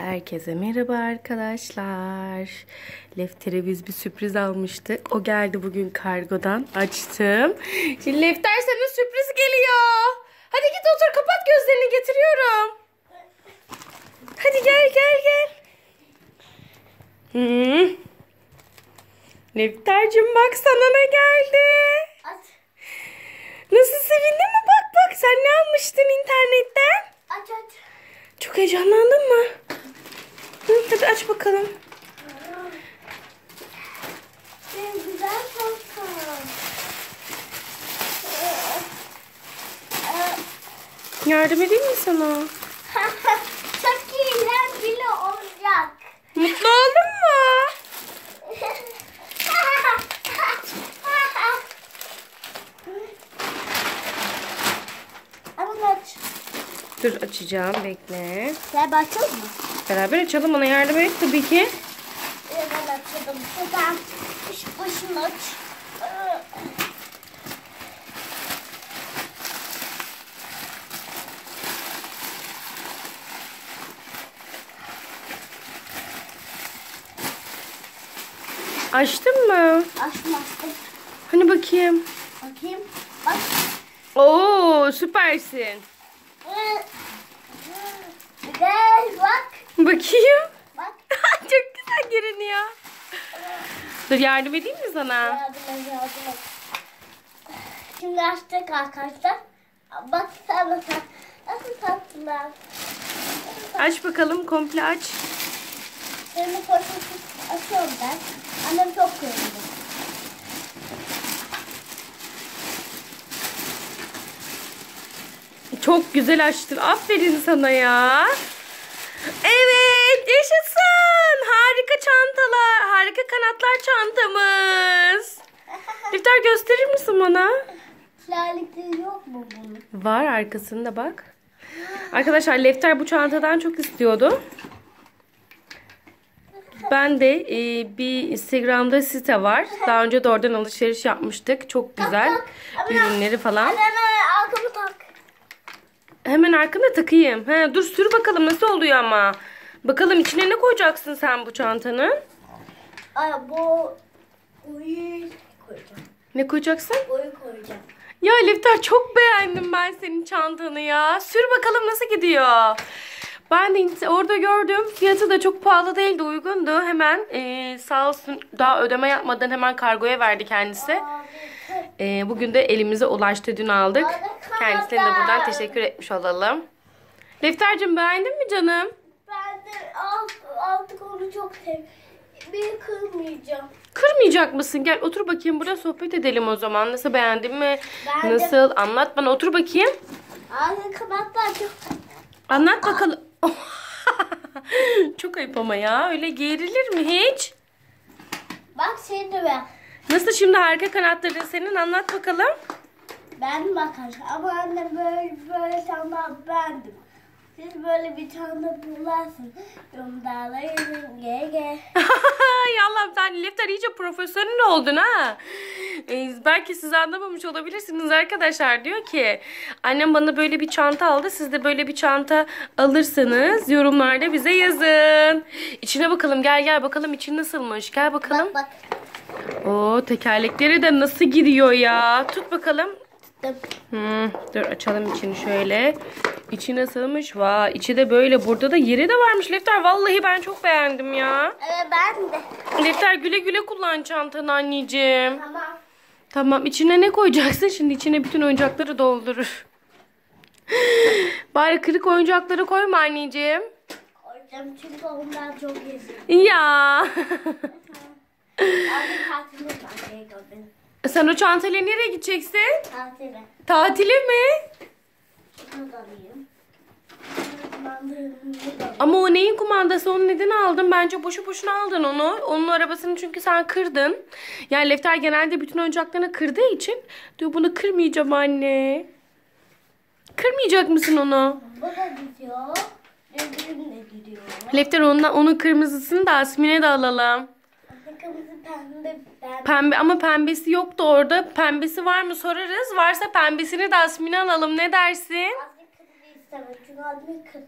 Herkese merhaba arkadaşlar. Lefter'e biz bir sürpriz almıştık. O geldi bugün kargodan. Açtım. Şimdi Lefter sana sürpriz geliyor. Hadi git otur kapat gözlerini getiriyorum. Hadi gel gel gel. Hmm. Lefter'cim bak sana ne geldi. Aç, Nasıl sevindin mi? Bak bak sen ne almıştın internetten? aç, aç. Çok heyecanlandın mı? Hı, hadi aç bakalım. Güzel. Yardım edeyim mi sana? Çok iyiler bile olacak. Mutlu oldun mu? Ama aç. Dur açacağım bekle. Sen başladın mı? Beraber açalım ona yardım et tabii ki. Evet, Ben açalım. Buradan iş başını aç. Açtın mı? Açmazdım. Hani bakayım. Bakayım. Bak. Oo süpersin. Güzel bak. Bakayım. Bak. Çok güzel görünüyor. Dur yardım edeyim mi sana? Yardım et, yardım et. Şimdi açtık arkadaşlar. Bak sana tat. Nasıl tatlılar. Aç bakalım komple aç. Şimdi poşeti açıyorum ben. Annem çok kırıldı. Çok güzel açtın. Aferin sana ya. Evet yaşasın. Harika çantalar. Harika kanatlar çantamız. Lifter gösterir misin bana? Şlalikleri yok mu bunun? Var arkasında bak. Arkadaşlar Lefter bu çantadan çok istiyordu. Ben de e, bir Instagram'da site var. Daha önce de oradan alışveriş yapmıştık. Çok güzel ürünleri falan. Arkamı tak. Hemen arkana takayım. He, dur sür bakalım nasıl oluyor ama. Bakalım içine ne koyacaksın sen bu çantanın? Ay bu boyu koyacağım. Ne koyacaksın? Boyu koyacağım. Ya Lifter çok beğendim ben senin çantanı ya. Sür bakalım nasıl gidiyor. Ben de orada gördüm. Fiyatı da çok pahalı değildi, uygundu. Hemen eee, sağ olsun daha ödeme yapmadan hemen kargoya verdi kendisi. Eee, bugün de elimize ulaştı. Dün aldık. Kendisine de buradan teşekkür etmiş olalım. Lifter'cim beğendin mi canım? Ben de alt, artık onu çok seviyorum. Bir kırmayacağım. Kırmayacak mısın? Gel otur bakayım burada sohbet edelim o zaman. Nasıl beğendin mi? Beğendim. Nasıl? Anlat bana. Otur bakayım. Ağzını kapatlar çok. Anlat bakalım. Çok ayıp ama ya. Öyle gerilir mi hiç? Bak seni de ver. Nasıl şimdi harika kanatların senin? Anlat bakalım. Ben bakar ama annem böyle böyle tane bendim. Siz böyle bir tane bularsın. Yorumlarlayın ge ge. Ay Allah'ım sen Lifter iyice profesyonel oldun ha. Ee, belki siz anlamamış olabilirsiniz arkadaşlar. Diyor ki annem bana böyle bir çanta aldı. Siz de böyle bir çanta alırsanız yorumlarda bize yazın. İçine bakalım gel gel bakalım için nasılmış. Gel bakalım. Bak bak. Oo tekerlekleri de nasıl giriyor ya. Tut bakalım. Tıp. Hmm, dur açalım içini şöyle. İçi nasılmış? Vay içi de böyle. Burada da yeri de varmış Lefter. Vallahi ben çok beğendim ya. Evet ben de. Lefter güle güle kullan çantanı anneciğim. Tamam. Tamam içine ne koyacaksın? Şimdi içine bütün oyuncakları doldurur. Bari kırık oyuncakları koyma anneciğim. Koyacağım çünkü onlar çok geziyor. Ya. Abi şey gördüm. Sen o çantayla nereye gideceksin? Tatile. Tatile mi? Şunu da alayım. Ama o neyin kumandası? Onu neden aldın? Bence boşu boşuna aldın onu. Onun arabasını çünkü sen kırdın. Yani Lefter genelde bütün oyuncaklarını kırdığı için diyor bunu kırmayacağım anne. Kırmayacak mısın onu? Bu da gidiyor. Lefter ondan, onun kırmızısını da Asmin'e de alalım. Kırmızı pembe pembe. Pembe ama pembesi yoktu orada. Pembesi var mı sorarız. Varsa pembesini de Asmin'e alalım. Ne dersin? Azmi kırmızı istemem çünkü azmi kır.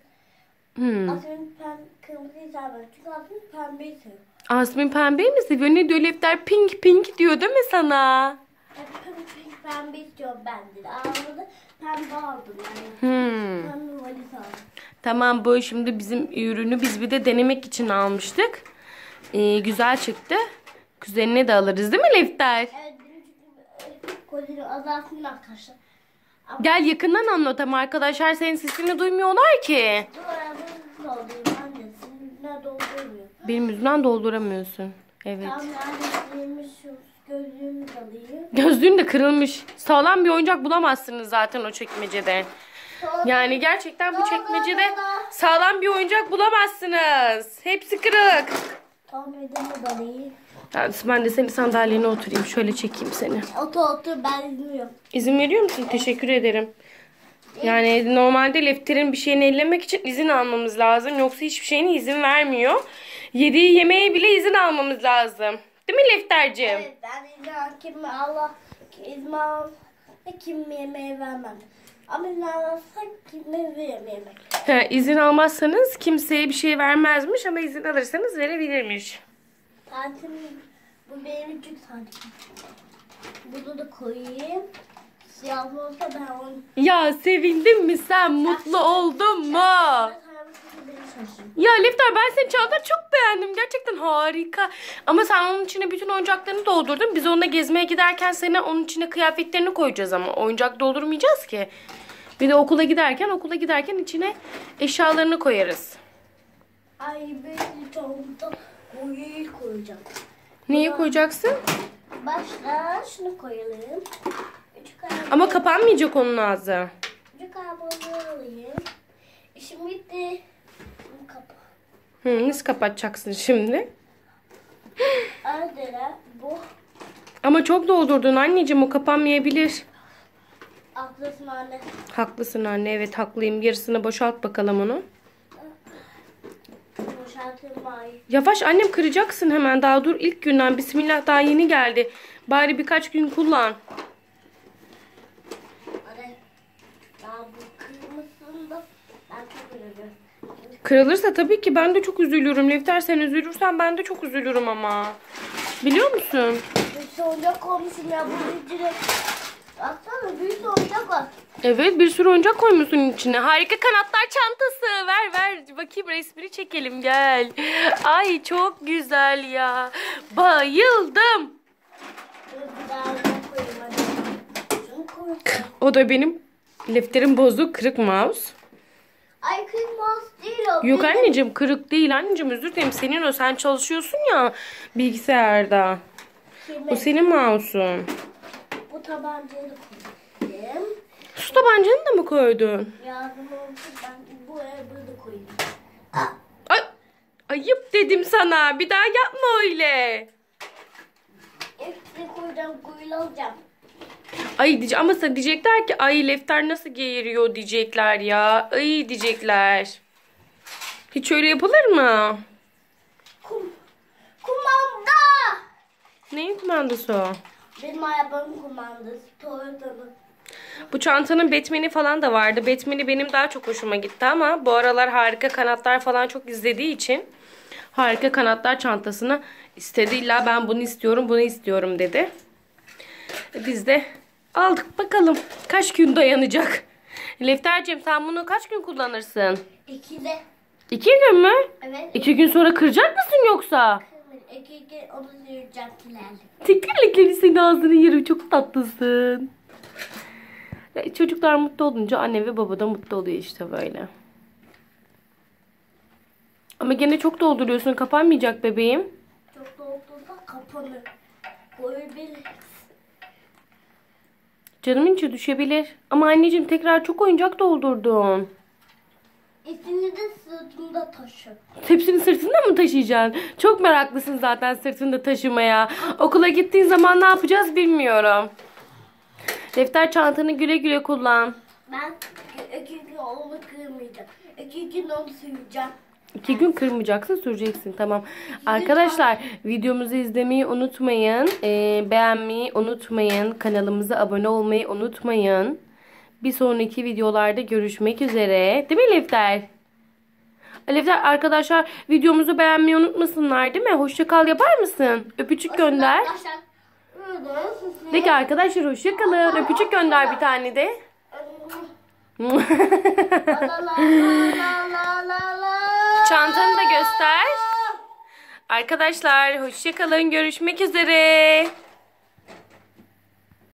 Hmm. Asmin pem kırmızıyı sevmem. Çünkü Asmin pembeyi seviyor. Asmin pembeyi mi seviyor? Ne diyor Lefter? Pink pink diyor değil mi sana? Hep pembe pembe istiyorum ben de. Ağladı pembe aldım yani. Hmm. Pembe valiz aldım. Tamam bu şimdi bizim ürünü biz bir de denemek için almıştık. Ee, güzel çıktı. Kuzenine de alırız değil mi Lefter? Evet kodunu azalsın arkadaşlar. Gel yakından anlat ama arkadaşlar senin sesini duymuyorlar ki. Benim yüzümden dolduramıyorsun. Evet. Gözlüğün de kırılmış. Sağlam bir oyuncak bulamazsınız zaten o çekmecede. Yani gerçekten bu çekmecede sağlam bir oyuncak bulamazsınız. Hepsi kırık. Tam ödümü de alayım. Yani ben de senin sandalyene oturayım. Şöyle çekeyim seni. Otur otur ben izliyorum. İzin veriyor musun? Teşekkür ederim. Yani normalde Lefter'in bir şeyini ellemek için izin almamız lazım. Yoksa hiçbir şeyine izin vermiyor. Yediği yemeğe bile izin almamız lazım. Değil mi Lefter'ciğim? Evet ben izin Allah izin al kim yemeği vermem. Ama izin alırsa kime veririm yemek. Ha, izin almazsanız kimseye bir şey vermezmiş ama izin alırsanız verebilirmiş. Santim bu benim küçük santim. Bunu da koyayım. Siyah olsa ben onu Ya sevindin mi sen? Mutlu oldun mu? Ya Lefter ben senin çantanı çok beğendim. Gerçekten harika. Ama sen onun içine bütün oyuncaklarını doldurdun. Biz onunla gezmeye giderken sana onun içine kıyafetlerini koyacağız ama. Oyuncak doldurmayacağız ki. Bir de okula giderken okula giderken içine eşyalarını koyarız. Ay bir çanta koyu koyacağım. Neyi koyacaksın? Başta şunu koyalım. Üç Ama kapanmayacak onun ağzı. üç kalem alayım. İşim bitti. Hı, nasıl kapatacaksın şimdi? Bu Ama çok doldurdun anneciğim o kapanmayabilir. haklısın anne. Haklısın anne evet haklıyım. Yarısını boşalt bakalım onu. Yavaş annem kıracaksın hemen daha dur ilk günden bismillah daha yeni geldi. Bari birkaç gün kullan. Anne. Ya bu kırmızısında ben çok üzülüyorum. Kırılırsa tabii ki ben de çok üzülürüm. Lefter sen üzülürsen ben de çok üzülürüm ama. Biliyor musun? Bir oyuncak koymuşum ya bunun içine. Baksana bir sürü oyuncak var. Evet bir sürü oyuncak koymuşsun içine. Harika kanatlar çantası. Ver ver bakayım resmini çekelim gel. Ay çok güzel ya. Bayıldım. O da benim Lefter'in bozuk kırık mouse. Ay kırmızı değil o. Yok benim. anneciğim kırık değil anneciğim özür dilerim senin o sen çalışıyorsun ya bilgisayarda. Kimin? O senin mouse'un. Bu tabancayı da koyayım. Su tabancanı da mı koydun? Yardım olsun ben bu de koyayım. Ay, ayıp dedim sana bir daha yapma öyle. Hepsini koyacağım kuyulayacağım. Ay diyece ama sen diyecekler ki ay Lefter nasıl geğiriyor diyecekler ya. Ay diyecekler. Hiç öyle yapılır mı? Kum, kumanda. Neyin kumandası o? Benim arabanın kumandası. Toyota'nın. Bu çantanın Batman'i falan da vardı. Batman'i benim daha çok hoşuma gitti ama bu aralar harika kanatlar falan çok izlediği için harika kanatlar çantasını istedi. İlla ben bunu istiyorum, bunu istiyorum dedi. Biz de aldık bakalım kaç gün dayanacak. Lefterciğim sen bunu kaç gün kullanırsın? İkide. İki gün mü? Evet. İki gün sonra kıracak mısın yoksa? İki iki onu yiyeceğim kilerle. Tekerlekleri senin ağzını yerim çok tatlısın. E, Çocuklar mutlu olunca anne ve baba da mutlu oluyor işte böyle. Ama gene çok dolduruyorsun kapanmayacak bebeğim. Çok dolduğunda kapanır. Koyabilir. Canımın içi düşebilir. Ama anneciğim tekrar çok oyuncak doldurdun. İçini de sırtımda taşı. Hepsini sırtında mı taşıyacaksın? Çok meraklısın zaten sırtında taşımaya. Okula gittiğin zaman ne yapacağız bilmiyorum. Defter çantanı güle güle kullan. Ben iki gün onu kırmayacağım. İki gün onu süreceğim. İki gün kırmayacaksın süreceksin tamam. Arkadaşlar videomuzu izlemeyi unutmayın. Ee, beğenmeyi unutmayın. Kanalımıza abone olmayı unutmayın. Bir sonraki videolarda görüşmek üzere. Değil mi Lefter? Alevler arkadaşlar videomuzu beğenmeyi unutmasınlar değil mi? Hoşça kal yapar mısın? Öpücük gönder. De ki arkadaşlar hoşça kalın. Öpücük gönder bir tane de. La la la la la la. Çantanı da göster. Arkadaşlar hoşça kalın. Görüşmek üzere.